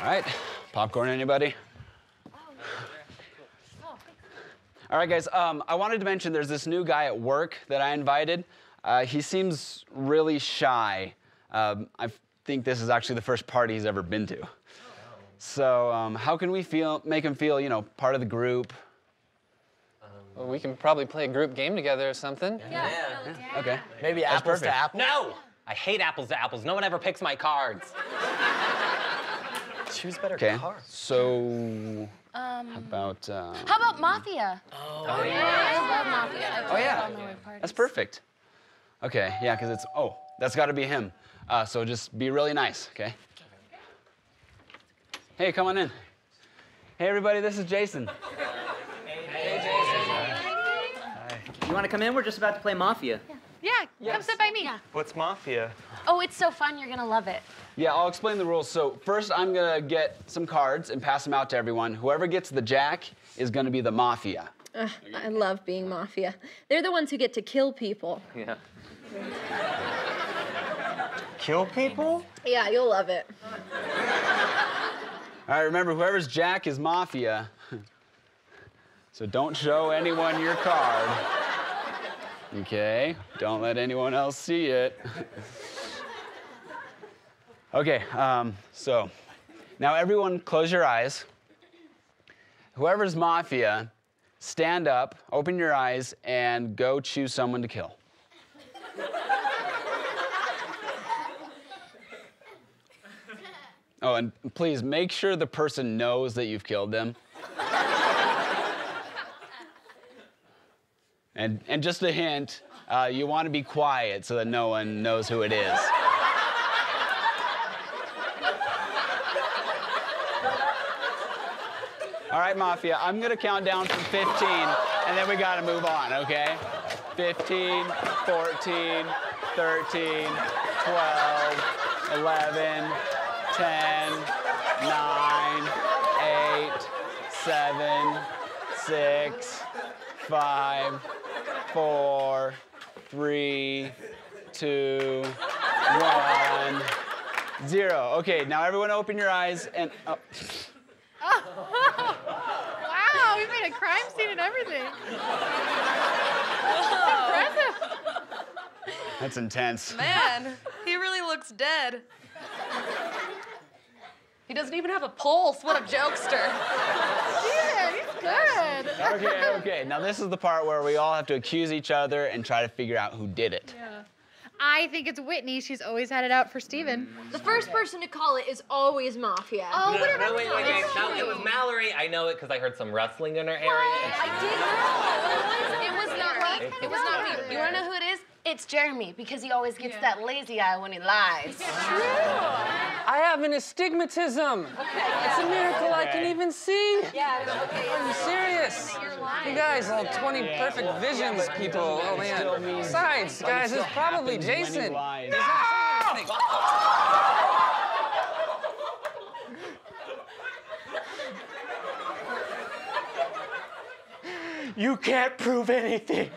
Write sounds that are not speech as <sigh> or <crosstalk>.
All right, popcorn, anybody? All right, guys, um, I wanted to mention there's this new guy at work that I invited. Uh, he seems really shy. Um, I think this is actually the first party he's ever been to. So, um, how can we feel, make him feel, you know, part of the group? Well, we can probably play a group game together or something. Yeah. Okay. Maybe That's apples perfect. to apples. No! I hate apples to apples. No one ever picks my cards. <laughs> Choose better Okay. cards. So, how about? Uh, How about Mafia? Oh, yeah. I love Mafia. I oh yeah, on the way parties. that's perfect. Okay, yeah, because it's oh, that's got to be him. Uh, so just be really nice, okay? Hey, come on in. Hey, everybody, this is Jason. Hey Jason. Hi. You want to come in? We're just about to play Mafia. Yeah, come sit by me. What's Mafia? Oh, it's so fun. You're gonna love it. Yeah, I'll explain the rules. So first, I'm gonna get some cards and pass them out to everyone. Whoever gets the jack is gonna be the mafia. Ugh, I love being mafia. They're the ones who get to kill people. Yeah. <laughs> Kill people? Yeah, you'll love it. All right, remember, whoever's jack is mafia. <laughs> so don't show anyone your card. Okay, don't let anyone else see it. okay, um, so now everyone close your eyes. Whoever's mafia, stand up, open your eyes, and go choose someone to kill. Oh, and please make sure the person knows that you've killed them. And, and just a hint uh, you want to be quiet so that no one knows who it is. All right, Mafia, I'm going to count down from 15, and then we got to move on, okay? 15, 14, 13, 12, 11, 10, 9, 8, 7, 6, 5, 4, 3, 2, 1, 0. Okay, now everyone open your eyes and. Oh. <laughs> Wow, we made a crime scene and everything. That's intense. Man, he really looks dead. He doesn't even have a pulse. What a jokester. Yeah, he's good. Okay, okay. Now this is the part where we all have to accuse each other and try to figure out who did it. Yeah. I think it's Whitney. She's always had it out for Stephen. The first person to call it is always mafia. Oh, No, what about no, wait, wait, wait. No, it was Mallory. I know it because I heard some rustling in her area. and I did know. It was not me. It was not me. You wanna know who it is? It's Jeremy because he always gets that lazy eye when he lies. <laughs> True! I have an astigmatism. It's a miracle I can even see. Yeah, okay. Are you serious? You guys all 20 perfect visions, people. Oh man. Besides, guys, it's probably happens when he Jason. lies. He's not saying anything. You can't prove anything.